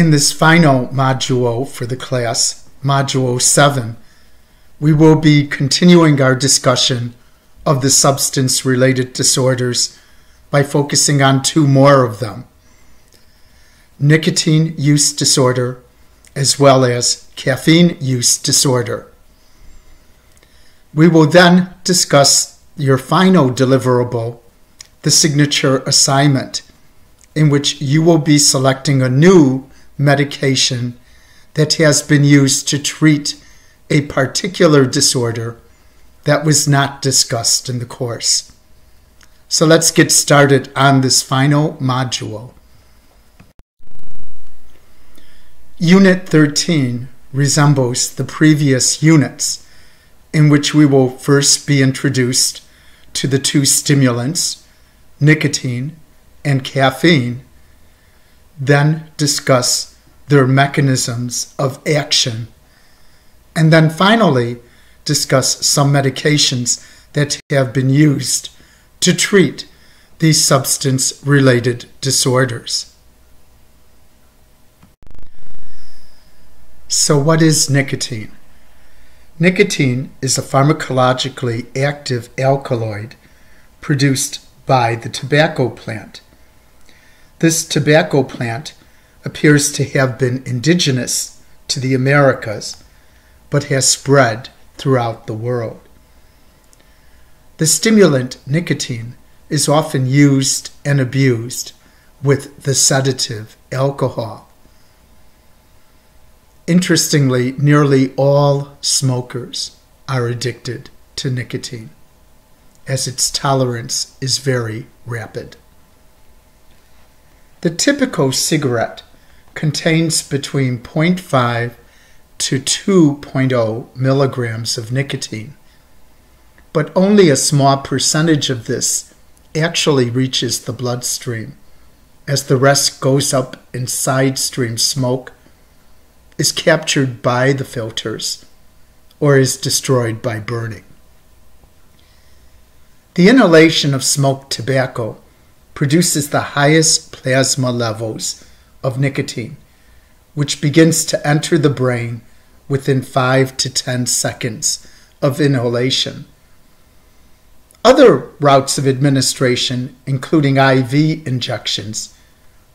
In this final module for the class, Module 7, we will be continuing our discussion of the substance related disorders by focusing on two more of them nicotine use disorder as well as caffeine use disorder. We will then discuss your final deliverable, the signature assignment, in which you will be selecting a new medication that has been used to treat a particular disorder that was not discussed in the course. So let's get started on this final module. Unit 13 resembles the previous units, in which we will first be introduced to the two stimulants, nicotine and caffeine, then discuss their mechanisms of action, and then finally discuss some medications that have been used to treat these substance related disorders. So, what is nicotine? Nicotine is a pharmacologically active alkaloid produced by the tobacco plant. This tobacco plant appears to have been indigenous to the Americas, but has spread throughout the world. The stimulant nicotine is often used and abused with the sedative alcohol. Interestingly, nearly all smokers are addicted to nicotine, as its tolerance is very rapid. The typical cigarette contains between 0.5 to 2.0 milligrams of nicotine but only a small percentage of this actually reaches the bloodstream, as the rest goes up in side stream smoke, is captured by the filters, or is destroyed by burning. The inhalation of smoked tobacco produces the highest plasma levels of nicotine, which begins to enter the brain within 5 to 10 seconds of inhalation other routes of administration, including IV injections,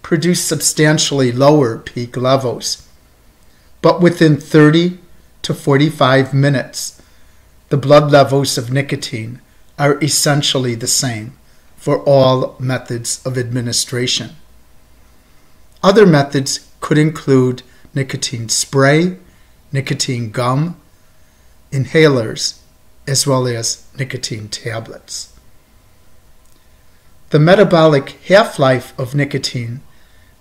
produce substantially lower peak levels. But within 30 to 45 minutes, the blood levels of nicotine are essentially the same for all methods of administration. Other methods could include nicotine spray, nicotine gum, inhalers, as well as nicotine tablets. The metabolic half life of nicotine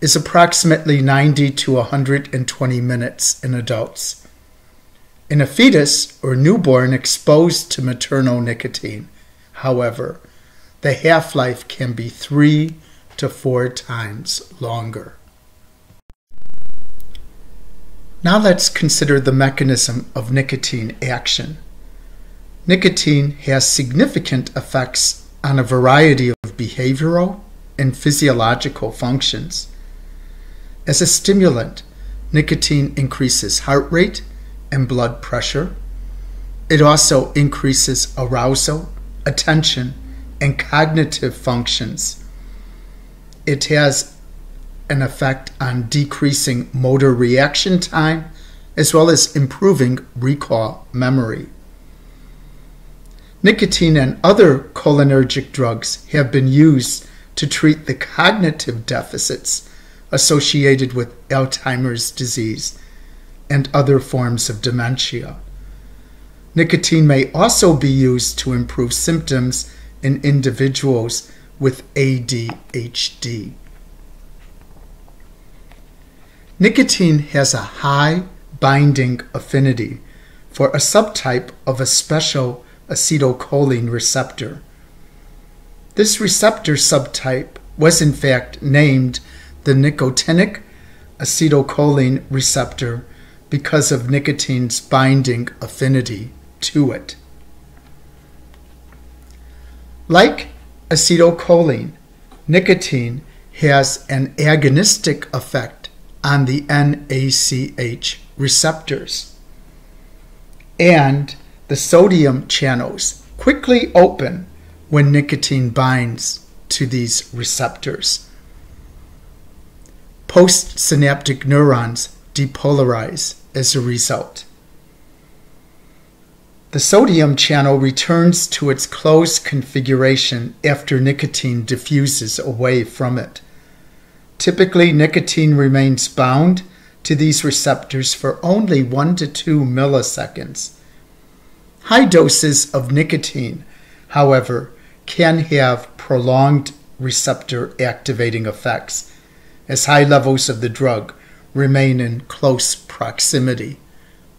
is approximately 90 to 120 minutes in adults. In a fetus or newborn exposed to maternal nicotine, however, the half life can be three to four times longer. Now let's consider the mechanism of nicotine action. Nicotine has significant effects on a variety of behavioral and physiological functions. As a stimulant, nicotine increases heart rate and blood pressure. It also increases arousal, attention, and cognitive functions. It has an effect on decreasing motor reaction time as well as improving recall memory. Nicotine and other cholinergic drugs have been used to treat the cognitive deficits associated with Alzheimer's disease and other forms of dementia. Nicotine may also be used to improve symptoms in individuals with ADHD. Nicotine has a high binding affinity for a subtype of a special acetylcholine receptor. This receptor subtype was in fact named the nicotinic acetylcholine receptor because of nicotine's binding affinity to it. Like acetylcholine, nicotine has an agonistic effect on the NACH receptors. And the sodium channels quickly open when nicotine binds to these receptors. Postsynaptic neurons depolarize as a result. The sodium channel returns to its closed configuration after nicotine diffuses away from it. Typically, nicotine remains bound to these receptors for only 1 to 2 milliseconds. High doses of nicotine, however, can have prolonged receptor activating effects, as high levels of the drug remain in close proximity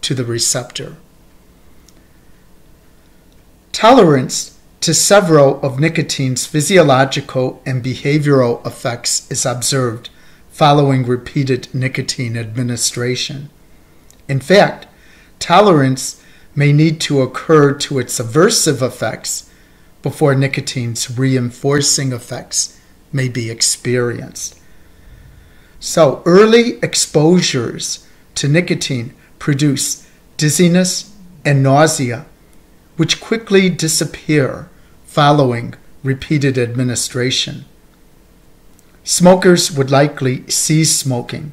to the receptor. Tolerance to several of nicotine's physiological and behavioral effects is observed following repeated nicotine administration. In fact, tolerance may need to occur to its aversive effects before nicotine's reinforcing effects may be experienced. So, early exposures to nicotine produce dizziness and nausea which quickly disappear following repeated administration. Smokers would likely cease smoking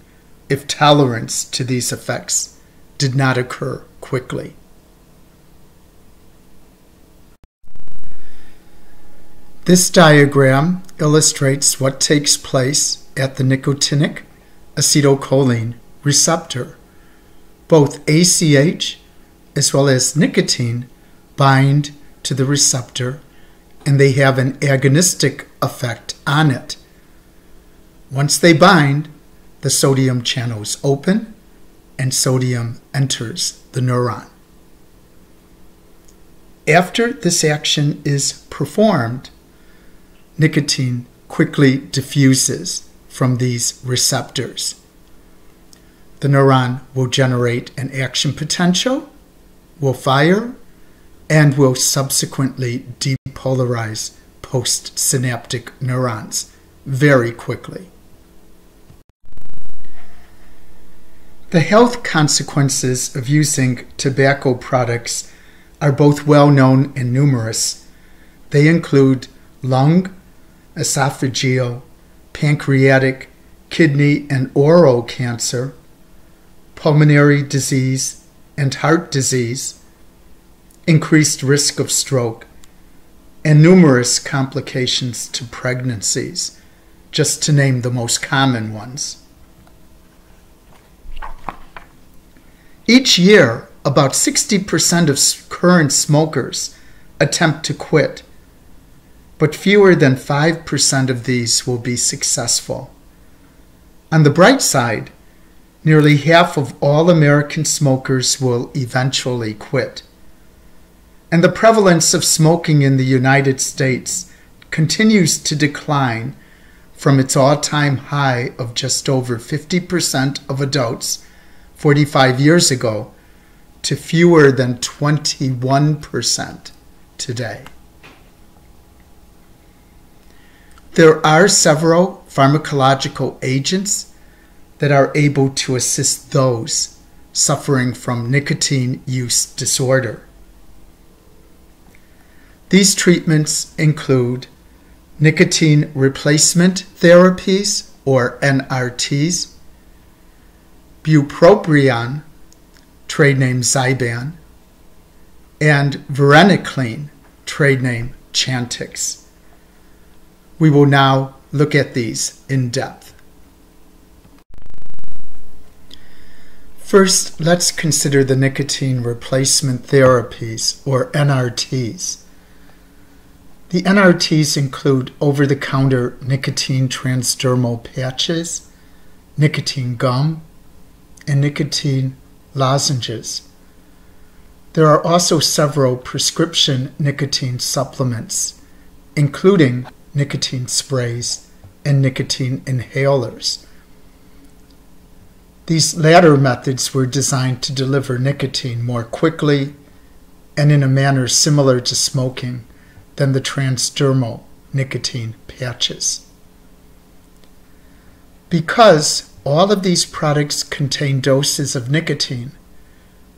if tolerance to these effects did not occur quickly. This diagram illustrates what takes place at the nicotinic acetylcholine receptor. Both ACH as well as nicotine bind to the receptor and they have an agonistic effect on it. Once they bind, the sodium channels open and sodium enters the neuron. After this action is performed, nicotine quickly diffuses from these receptors. The neuron will generate an action potential, will fire, and will subsequently depolarize postsynaptic neurons very quickly. The health consequences of using tobacco products are both well known and numerous. They include lung, esophageal, pancreatic, kidney, and oral cancer, pulmonary disease, and heart disease, increased risk of stroke, and numerous complications to pregnancies, just to name the most common ones. Each year, about 60% of current smokers attempt to quit, but fewer than 5% of these will be successful. On the bright side, nearly half of all American smokers will eventually quit and the prevalence of smoking in the United States continues to decline from its all time high of just over 50% of adults 45 years ago to fewer than 21% today. There are several pharmacological agents that are able to assist those suffering from nicotine use disorder. These treatments include nicotine replacement therapies or NRTs, bupropion, trade name Zyban, and varenicline, trade name Chantix. We will now look at these in depth. First, let's consider the nicotine replacement therapies or NRTs. The NRTs include over the counter nicotine transdermal patches, nicotine gum, and nicotine lozenges. There are also several prescription nicotine supplements, including nicotine sprays and nicotine inhalers. These latter methods were designed to deliver nicotine more quickly and in a manner similar to smoking than the transdermal nicotine patches. Because all of these products contain doses of nicotine,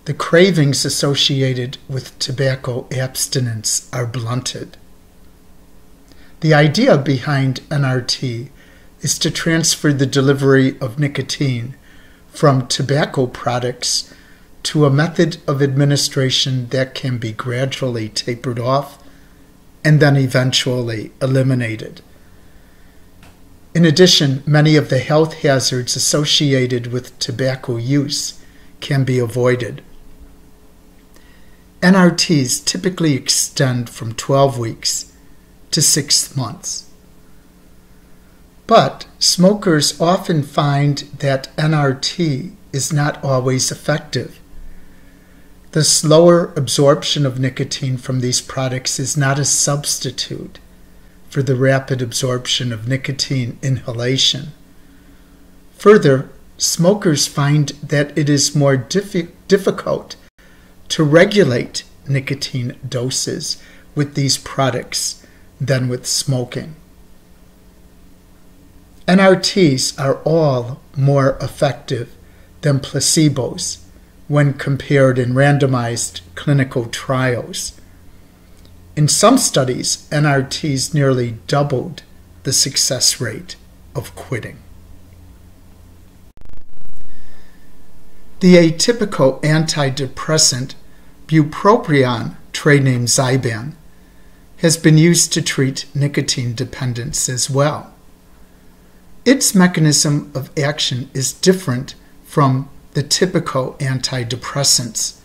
the cravings associated with tobacco abstinence are blunted. The idea behind NRT is to transfer the delivery of nicotine from tobacco products to a method of administration that can be gradually tapered off and then eventually eliminated. In addition, many of the health hazards associated with tobacco use can be avoided. NRTs typically extend from 12 weeks to 6 months. But smokers often find that NRT is not always effective. The slower absorption of nicotine from these products is not a substitute for the rapid absorption of nicotine inhalation. Further, smokers find that it is more diffi- difficult to regulate nicotine doses with these products than with smoking. NRTs are all more effective than placebos when compared in randomized clinical trials. In some studies, NRTs nearly doubled the success rate of quitting. The atypical antidepressant bupropion, trade name Zyban, has been used to treat nicotine dependence as well. Its mechanism of action is different from the typical antidepressants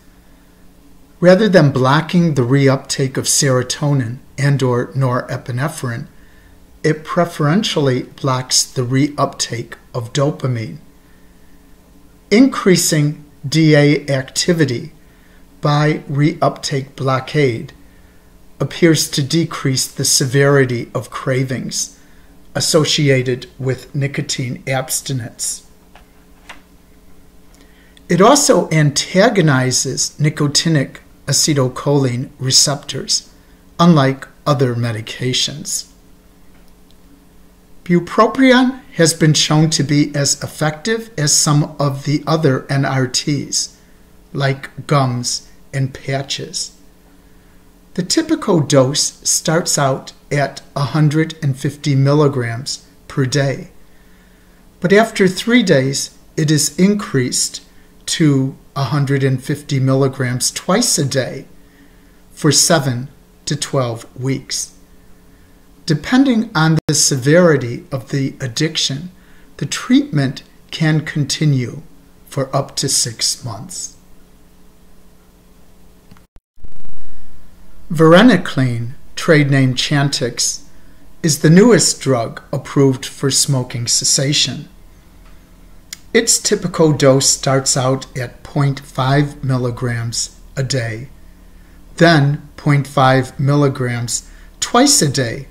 Rather than blocking the reuptake of serotonin and or norepinephrine, it preferentially blocks the reuptake of dopamine. Increasing DA activity by reuptake blockade appears to decrease the severity of cravings associated with nicotine abstinence. It also antagonizes nicotinic acetylcholine receptors, unlike other medications. Bupropion has been shown to be as effective as some of the other NRTs, like gums and patches. The typical dose starts out at 150 milligrams per day, but after three days it is increased to 150 milligrams twice a day for 7 to 12 weeks. Depending on the severity of the addiction, the treatment can continue for up to six months. Varenicline, trade name Chantix, is the newest drug approved for smoking cessation. Its typical dose starts out at 0.5 milligrams a day, then 0.5 milligrams twice a day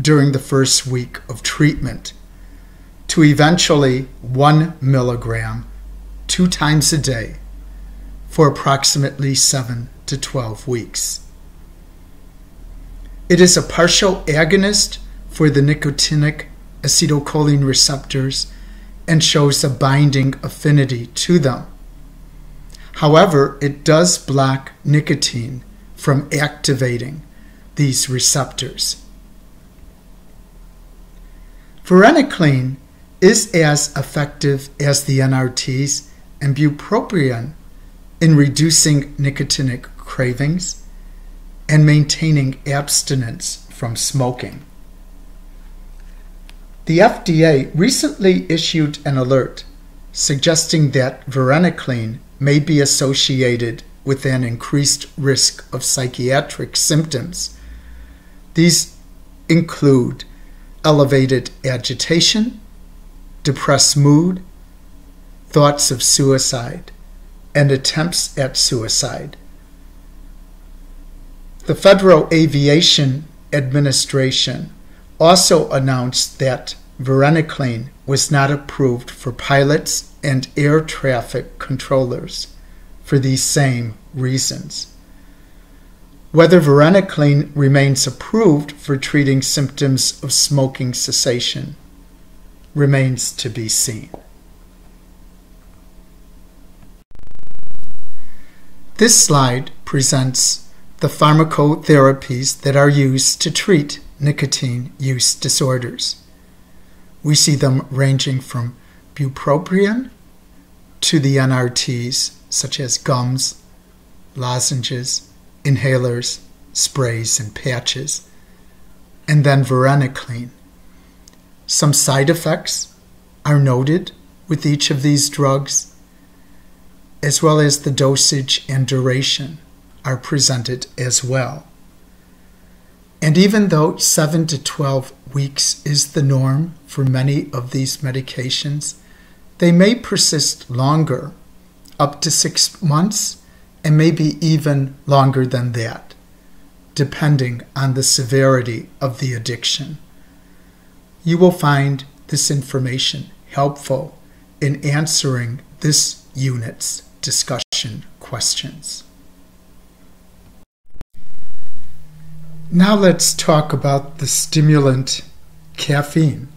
during the first week of treatment, to eventually 1 milligram two times a day for approximately 7 to 12 weeks. It is a partial agonist for the nicotinic acetylcholine receptors and shows a binding affinity to them. However, it does block nicotine from activating these receptors. Varenicline is as effective as the NRTs and bupropion in reducing nicotinic cravings and maintaining abstinence from smoking. The FDA recently issued an alert suggesting that varenicline may be associated with an increased risk of psychiatric symptoms. These include elevated agitation, depressed mood, thoughts of suicide, and attempts at suicide. The Federal Aviation Administration also announced that varenicline was not approved for pilots and air traffic controllers for these same reasons. Whether varenicline remains approved for treating symptoms of smoking cessation remains to be seen. This slide presents the pharmacotherapies that are used to treat nicotine use disorders. We see them ranging from bupropion to the NRTs, such as gums, lozenges, inhalers, sprays, and patches, and then varenicline. Some side effects are noted with each of these drugs, as well as the dosage and duration are presented as well. And even though 7 to 12 weeks is the norm for many of these medications, they may persist longer, up to six months, and maybe even longer than that, depending on the severity of the addiction. You will find this information helpful in answering this unit's discussion questions. Now let's talk about the stimulant caffeine.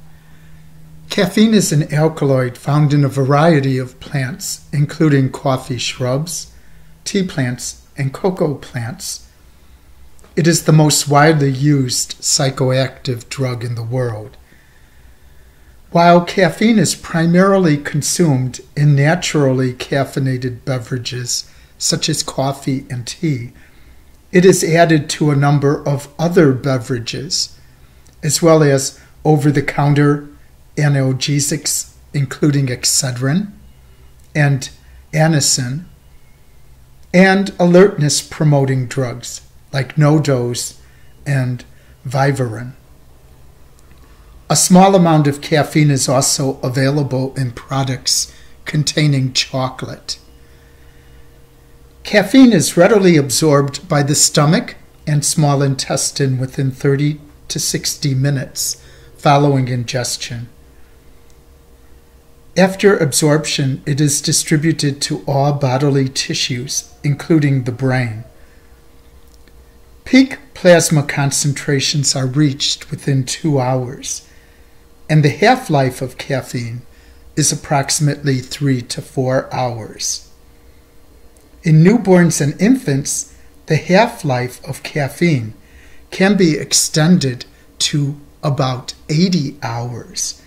Caffeine is an alkaloid found in a variety of plants, including coffee shrubs, tea plants, and cocoa plants. It is the most widely used psychoactive drug in the world. While caffeine is primarily consumed in naturally caffeinated beverages such as coffee and tea, it is added to a number of other beverages, as well as over the counter analgesics, including Excedrin and Anacin, and alertness promoting drugs like NoDoz and Vivarin. A small amount of caffeine is also available in products containing chocolate. Caffeine is readily absorbed by the stomach and small intestine within 30 to 60 minutes following ingestion. After absorption, it is distributed to all bodily tissues, including the brain. Peak plasma concentrations are reached within two hours, and the half life of caffeine is approximately three to four hours. In newborns and infants, the half life of caffeine can be extended to about 80 hours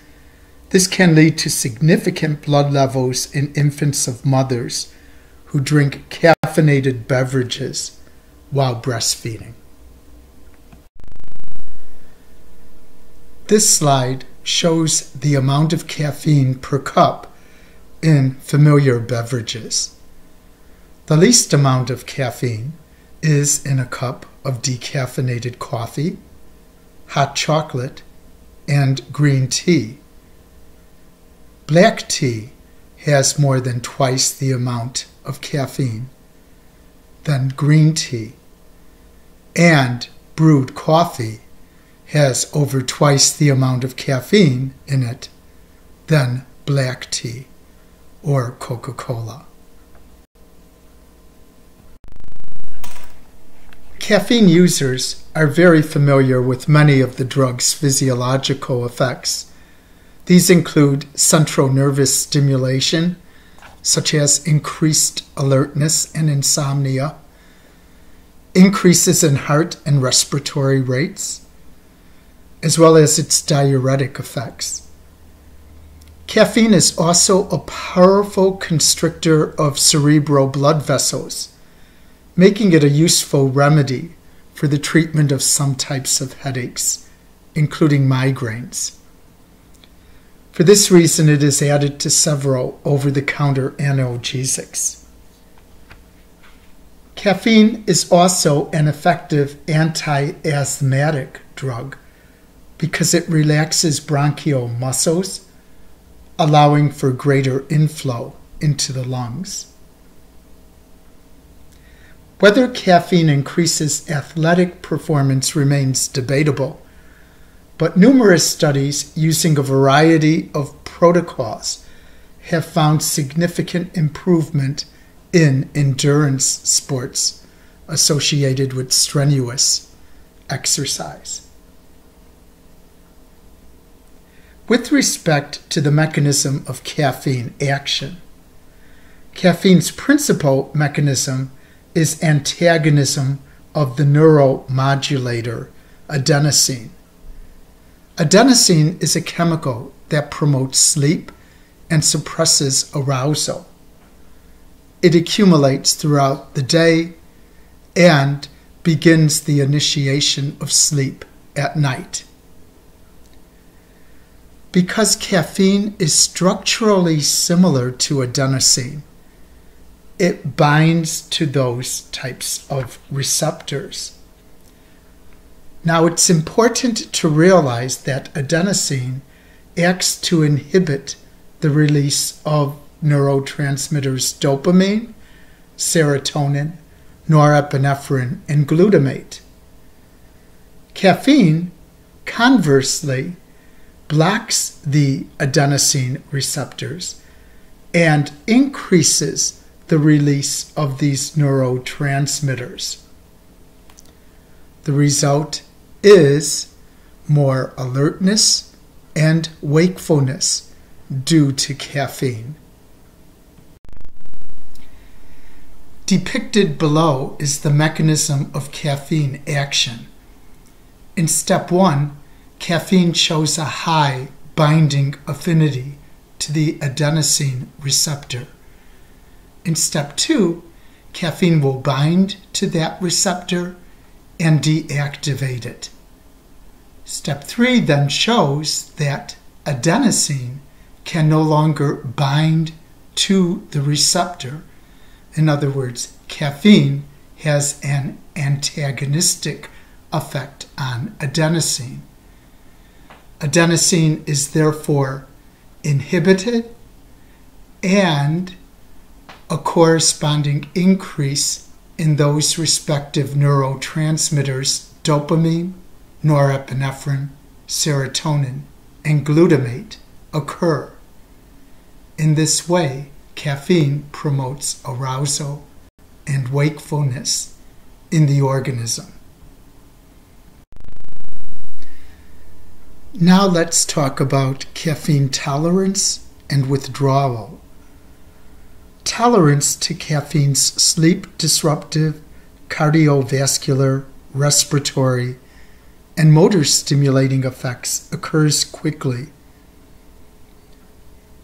this can lead to significant blood levels in infants of mothers who drink caffeinated beverages while breastfeeding. This slide shows the amount of caffeine per cup in familiar beverages. The least amount of caffeine is in a cup of decaffeinated coffee, hot chocolate, and green tea Black tea has more than twice the amount of caffeine than green tea, and brewed coffee has over twice the amount of caffeine in it than black tea or Coca Cola. Caffeine users are very familiar with many of the drug's physiological effects these include central nervous stimulation, such as increased alertness and insomnia, increases in heart and respiratory rates, as well as its diuretic effects. Caffeine is also a powerful constrictor of cerebral blood vessels, making it a useful remedy for the treatment of some types of headaches, including migraines. For this reason, it is added to several over the counter analgesics. Caffeine is also an effective anti asthmatic drug because it relaxes bronchial muscles, allowing for greater inflow into the lungs. Whether caffeine increases athletic performance remains debatable but numerous studies using a variety of protocols have found significant improvement in endurance sports associated with strenuous exercise. With respect to the mechanism of caffeine action, caffeine's principal mechanism is antagonism of the neuromodulator adenosine. Adenosine is a chemical that promotes sleep and suppresses arousal. It accumulates throughout the day and begins the initiation of sleep at night. Because caffeine is structurally similar to adenosine, it binds to those types of receptors. Now, it's important to realize that adenosine acts to inhibit the release of neurotransmitters dopamine, serotonin, norepinephrine, and glutamate. Caffeine, conversely, blocks the adenosine receptors and increases the release of these neurotransmitters. The result is more alertness and wakefulness due to caffeine. Depicted below is the mechanism of caffeine action. In step one, caffeine shows a high binding affinity to the adenosine receptor. In step two, caffeine will bind to that receptor and deactivate it. Step three then shows that adenosine can no longer bind to the receptor. In other words, caffeine has an antagonistic effect on adenosine. Adenosine is therefore inhibited and a corresponding increase in those respective neurotransmitters dopamine, norepinephrine, serotonin, and glutamate occur. In this way, caffeine promotes arousal and wakefulness in the organism. Now let's talk about caffeine tolerance and withdrawal. Tolerance to caffeine's sleep disruptive, cardiovascular, respiratory, and motor stimulating effects occurs quickly.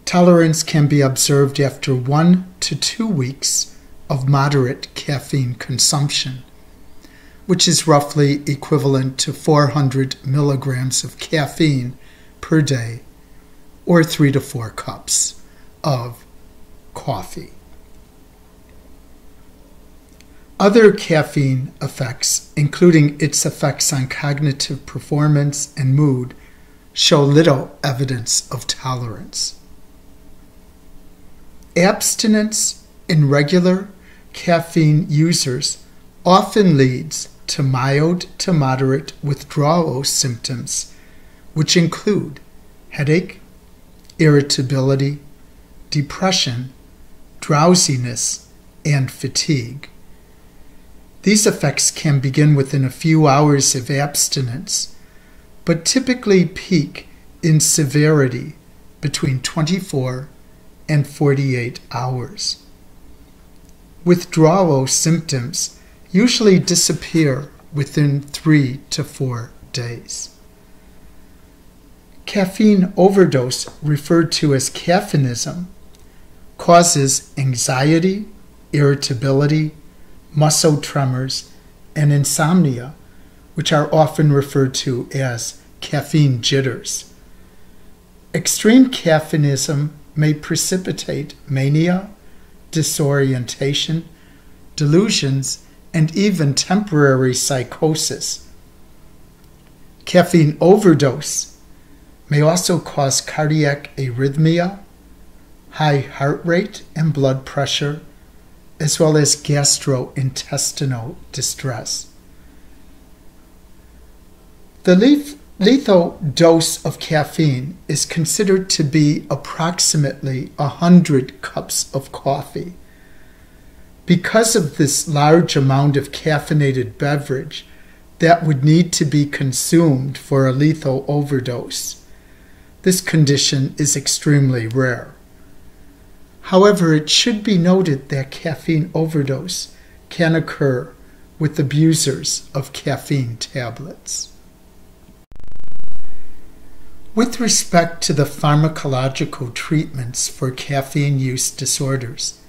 Tolerance can be observed after one to two weeks of moderate caffeine consumption which is roughly equivalent to 400 milligrams of caffeine per day, or three to four cups of coffee. Other caffeine effects, including its effects on cognitive performance and mood, show little evidence of tolerance. Abstinence in regular caffeine users often leads to mild to moderate withdrawal symptoms, which include headache, irritability, depression, drowsiness, and fatigue. These effects can begin within a few hours of abstinence, but typically peak in severity between 24 and 48 hours. Withdrawal symptoms usually disappear within three to four days. Caffeine overdose, referred to as caffeinism, causes anxiety, irritability, muscle tremors, and insomnia, which are often referred to as caffeine jitters. Extreme caffeinism may precipitate mania, disorientation, delusions, and even temporary psychosis. Caffeine overdose may also cause cardiac arrhythmia, high heart rate and blood pressure, as well as gastrointestinal distress. The lethal dose of caffeine is considered to be approximately 100 cups of coffee. Because of this large amount of caffeinated beverage that would need to be consumed for a lethal overdose, this condition is extremely rare. However, it should be noted that caffeine overdose can occur with abusers of caffeine tablets. With respect to the pharmacological treatments for caffeine use disorders,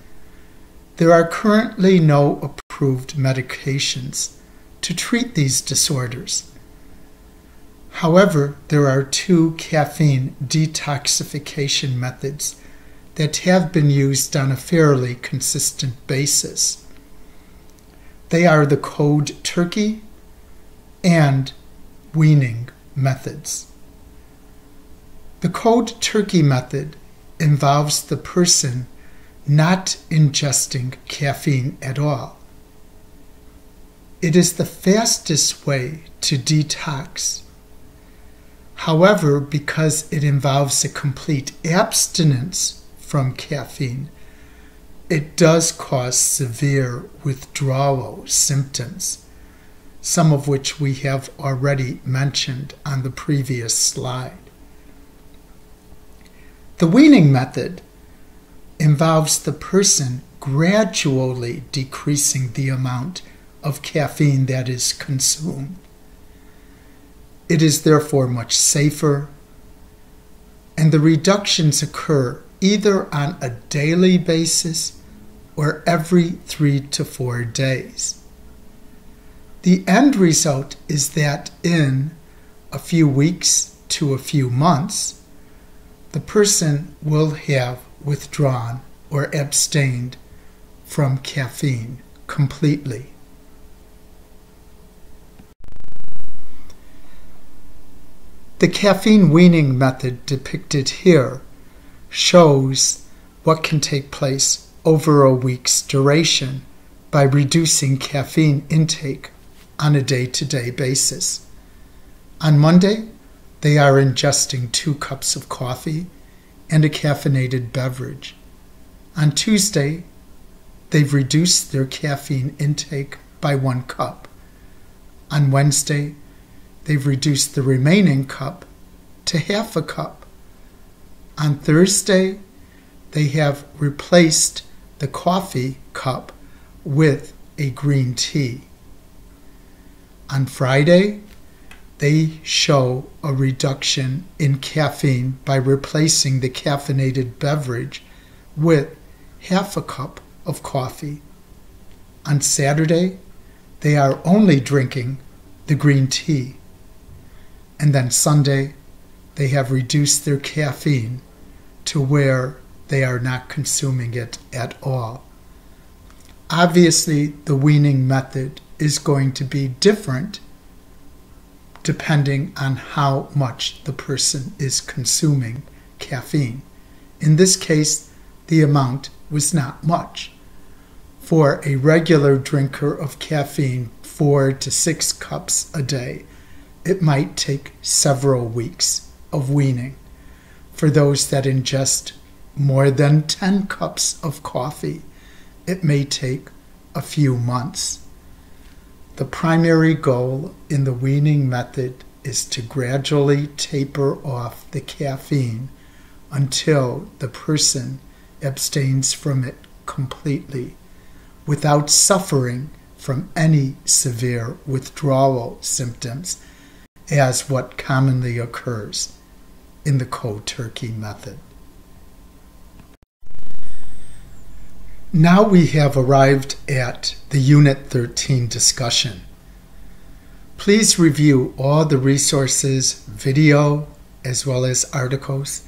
there are currently no approved medications to treat these disorders. However, there are two caffeine detoxification methods that have been used on a fairly consistent basis. They are the cold turkey and weaning methods. The cold turkey method involves the person not ingesting caffeine at all. It is the fastest way to detox. However, because it involves a complete abstinence from caffeine, it does cause severe withdrawal symptoms, some of which we have already mentioned on the previous slide. The weaning method involves the person gradually decreasing the amount of caffeine that is consumed. It is therefore much safer, and the reductions occur either on a daily basis or every three to four days. The end result is that in a few weeks to a few months, the person will have withdrawn or abstained from caffeine completely. The caffeine weaning method depicted here shows what can take place over a week's duration by reducing caffeine intake on a day to day basis. On Monday, they are ingesting two cups of coffee and a caffeinated beverage. On Tuesday, they've reduced their caffeine intake by one cup. On Wednesday, they've reduced the remaining cup to half a cup. On Thursday, they have replaced the coffee cup with a green tea. On Friday, they show a reduction in caffeine by replacing the caffeinated beverage with half a cup of coffee. On Saturday, they are only drinking the green tea. And then Sunday, they have reduced their caffeine to where they are not consuming it at all. Obviously, the weaning method is going to be different depending on how much the person is consuming caffeine. In this case, the amount was not much. For a regular drinker of caffeine, four to six cups a day, it might take several weeks of weaning. For those that ingest more than 10 cups of coffee, it may take a few months. The primary goal in the weaning method is to gradually taper off the caffeine until the person abstains from it completely without suffering from any severe withdrawal symptoms, as what commonly occurs in the cold turkey method. Now we have arrived at the Unit 13 discussion. Please review all the resources, video, as well as articles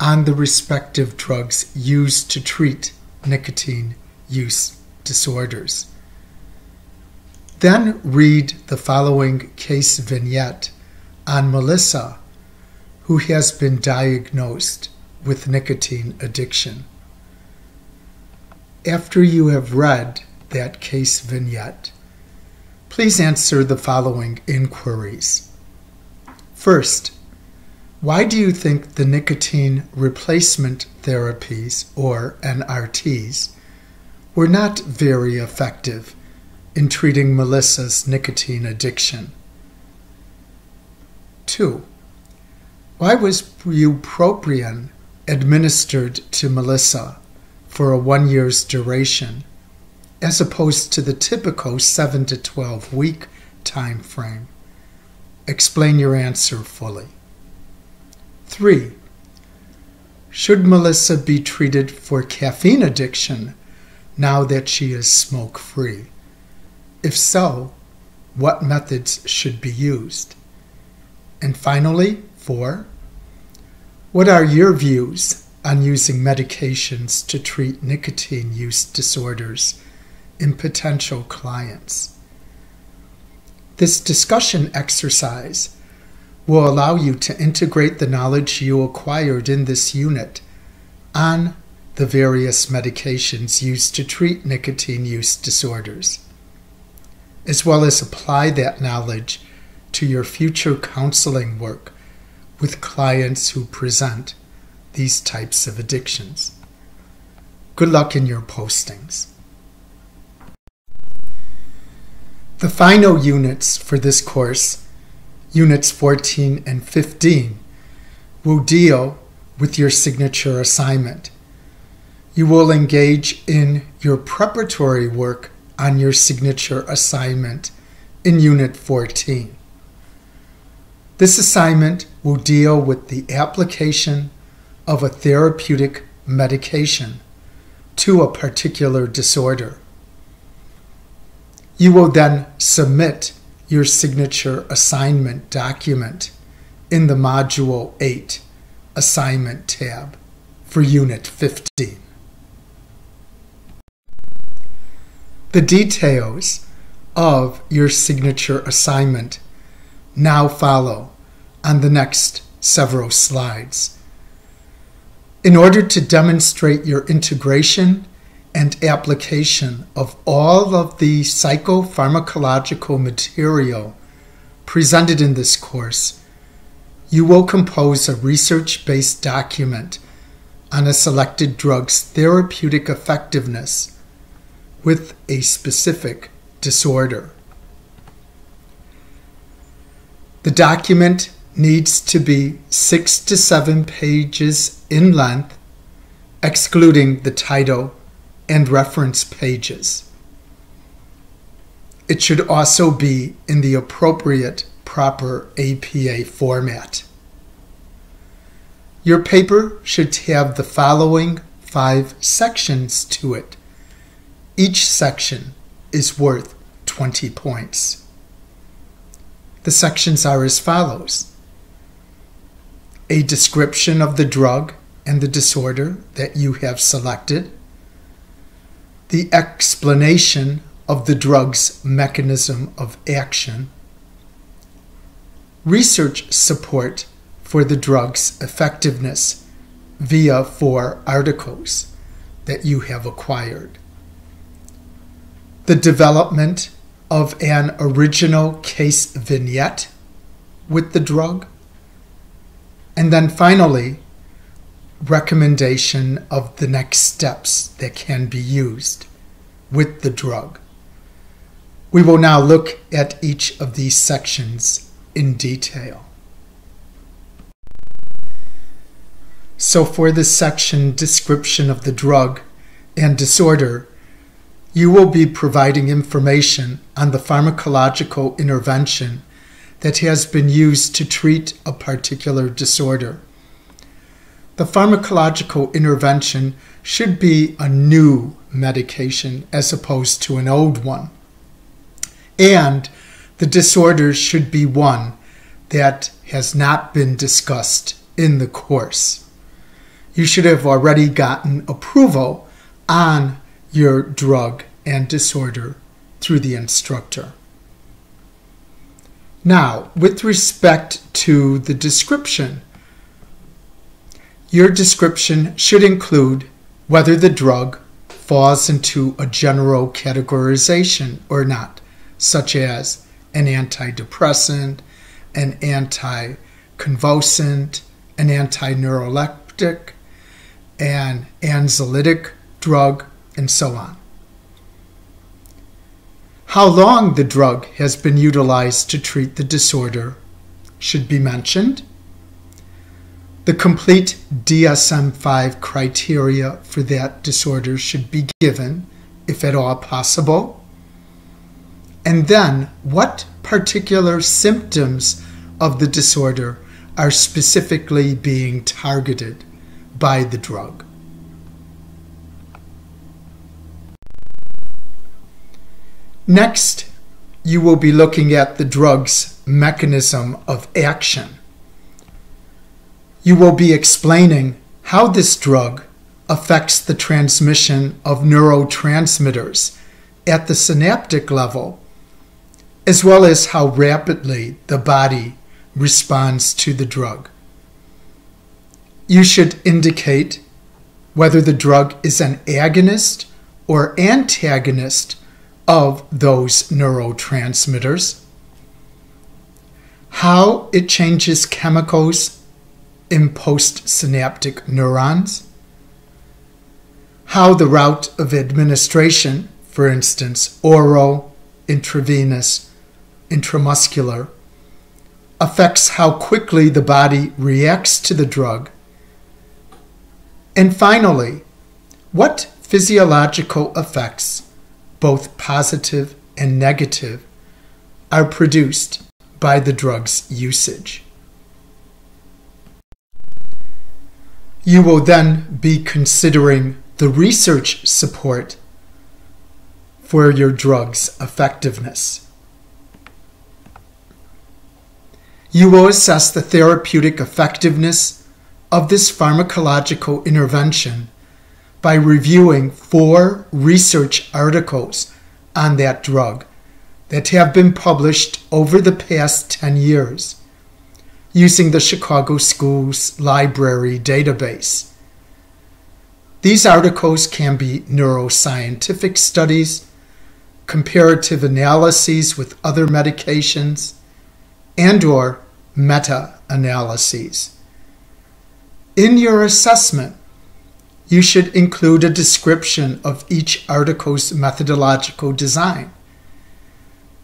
on the respective drugs used to treat nicotine use disorders. Then read the following case vignette on Melissa, who has been diagnosed with nicotine addiction. After you have read that case vignette, please answer the following inquiries. First, why do you think the nicotine replacement therapies, or NRTs, were not very effective in treating Melissa's nicotine addiction? 2. Why was bupropion administered to Melissa for a one year's duration, as opposed to the typical 7 to 12 week time frame? Explain your answer fully. 3. Should Melissa be treated for caffeine addiction now that she is smoke free? If so, what methods should be used? And finally, 4. What are your views on using medications to treat nicotine use disorders in potential clients? This discussion exercise will allow you to integrate the knowledge you acquired in this unit on the various medications used to treat nicotine use disorders, as well as apply that knowledge to your future counseling work with clients who present these types of addictions. Good luck in your postings. The final units for this course, Units 14 and 15, will deal with your signature assignment. You will engage in your preparatory work on your signature assignment in Unit 14. This assignment will deal with the application of a therapeutic medication to a particular disorder. You will then submit your signature assignment document in the Module 8 Assignment tab for Unit 15. The details of your signature assignment now follow on the next several slides. In order to demonstrate your integration and application of all of the psychopharmacological material presented in this course, you will compose a research based document on a selected drug's therapeutic effectiveness with a specific disorder. The document needs to be six to seven pages in length, excluding the title and reference pages. It should also be in the appropriate proper APA format. Your paper should have the following five sections to it. Each section is worth 20 points. The sections are as follows a description of the drug and the disorder that you have selected, the explanation of the drug's mechanism of action, research support for the drug's effectiveness via four articles that you have acquired, the development of an original case vignette with the drug. And then finally, recommendation of the next steps that can be used with the drug. We will now look at each of these sections in detail. So, for this section, description of the drug and disorder, you will be providing information on the pharmacological intervention that has been used to treat a particular disorder. The pharmacological intervention should be a new medication as opposed to an old one. And the disorder should be one that has not been discussed in the course. You should have already gotten approval on your drug and disorder through the instructor. Now, with respect to the description, your description should include whether the drug falls into a general categorization or not, such as an antidepressant, an anticonvulsant, an antineuroleptic, an anxiolytic drug, and so on. How long the drug has been utilized to treat the disorder should be mentioned. The complete DSM 5 criteria for that disorder should be given if at all possible? And then, what particular symptoms of the disorder are specifically being targeted by the drug? Next, you will be looking at the drug's mechanism of action. You will be explaining how this drug affects the transmission of neurotransmitters at the synaptic level, as well as how rapidly the body responds to the drug. You should indicate whether the drug is an agonist or antagonist of those neurotransmitters, how it changes chemicals in postsynaptic neurons, how the route of administration, for instance, oral, intravenous, intramuscular, affects how quickly the body reacts to the drug. And finally, what physiological effects both positive and negative, are produced by the drug's usage. You will then be considering the research support for your drug's effectiveness. You will assess the therapeutic effectiveness of this pharmacological intervention by reviewing four research articles on that drug that have been published over the past 10 years using the Chicago Schools Library database. These articles can be neuroscientific studies, comparative analyses with other medications, and or meta-analyses. In your assessment, you should include a description of each article's methodological design,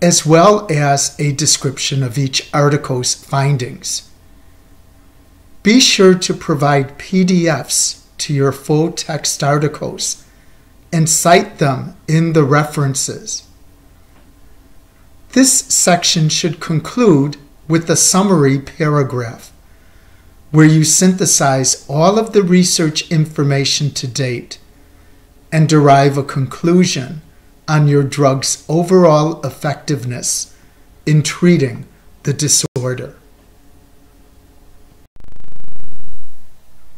as well as a description of each article's findings. Be sure to provide PDFs to your full text articles and cite them in the references. This section should conclude with a summary paragraph where you synthesize all of the research information to date and derive a conclusion on your drug's overall effectiveness in treating the disorder.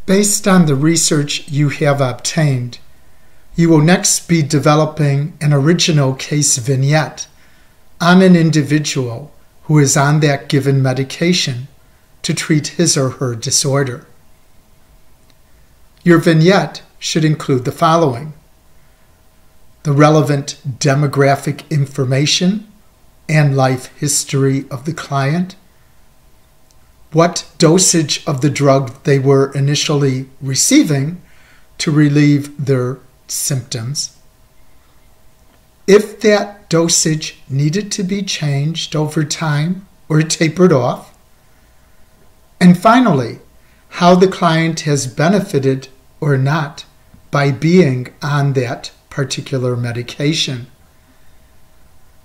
Based on the research you have obtained, you will next be developing an original case vignette on an individual who is on that given medication to treat his or her disorder. Your vignette should include the following. The relevant demographic information and life history of the client, what dosage of the drug they were initially receiving to relieve their symptoms, if that dosage needed to be changed over time or tapered off, and finally, how the client has benefited or not by being on that particular medication.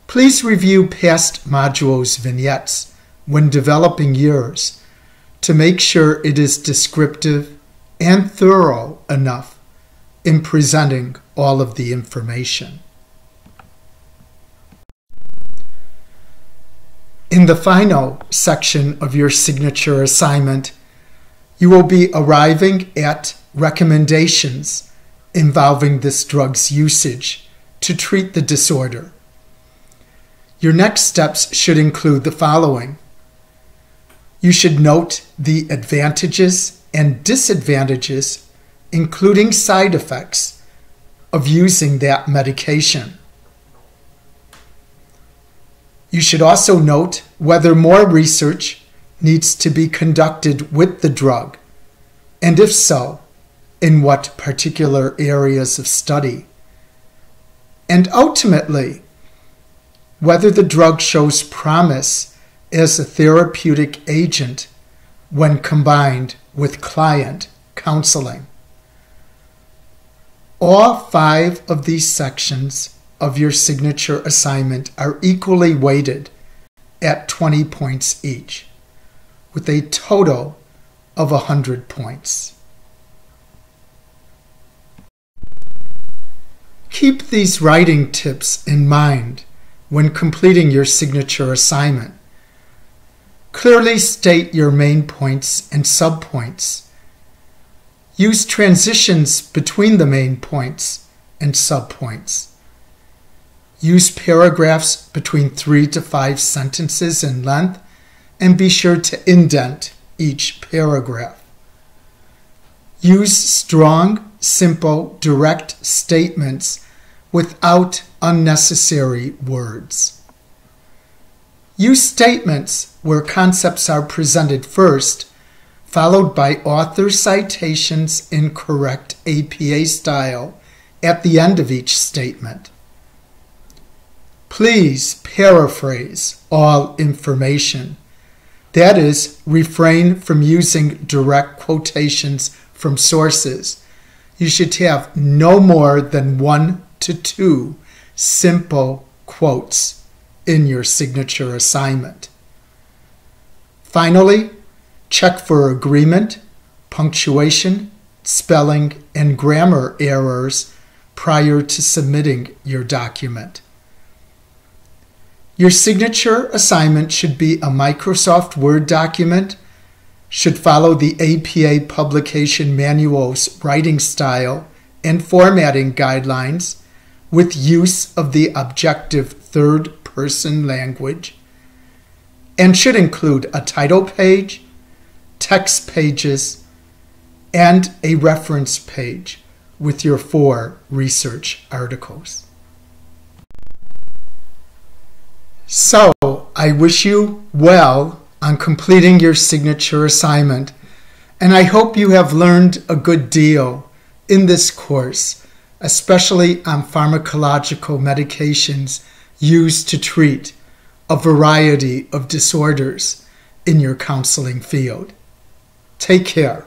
Please review past modules vignettes when developing yours to make sure it is descriptive and thorough enough in presenting all of the information. In the final section of your signature assignment, you will be arriving at recommendations involving this drug's usage to treat the disorder. Your next steps should include the following. You should note the advantages and disadvantages, including side effects, of using that medication. You should also note whether more research needs to be conducted with the drug, and if so, in what particular areas of study. And ultimately, whether the drug shows promise as a therapeutic agent when combined with client counseling. All five of these sections of your signature assignment are equally weighted at 20 points each, with a total of 100 points. Keep these writing tips in mind when completing your signature assignment. Clearly state your main points and subpoints. Use transitions between the main points and subpoints. Use paragraphs between three to five sentences in length and be sure to indent each paragraph. Use strong, simple, direct statements without unnecessary words. Use statements where concepts are presented first, followed by author citations in correct APA style at the end of each statement. Please paraphrase all information. That is, refrain from using direct quotations from sources. You should have no more than one to two simple quotes in your signature assignment. Finally, check for agreement, punctuation, spelling, and grammar errors prior to submitting your document. Your signature assignment should be a Microsoft Word document, should follow the APA Publication Manual's writing style and formatting guidelines, with use of the objective third person language and should include a title page, text pages, and a reference page with your four research articles. So, I wish you well on completing your signature assignment, and I hope you have learned a good deal in this course especially on pharmacological medications used to treat a variety of disorders in your counseling field. Take care.